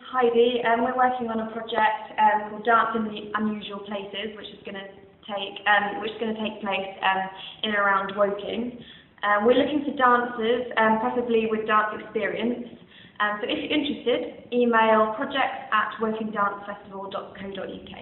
Heidi. Um, we're working on a project um, called Dance in the Unusual Places, which is going to take um, which is going to take place um, in and around Woking. Um, we're looking for dancers, um, preferably with dance experience. Um, so if you're interested, email projects at wokingdancefestival.co.uk.